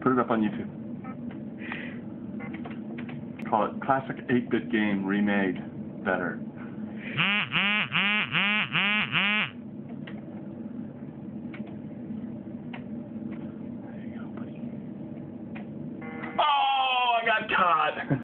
Put it up on YouTube. Call it Classic 8-Bit Game Remade Better. There you go, buddy. Oh, I got caught!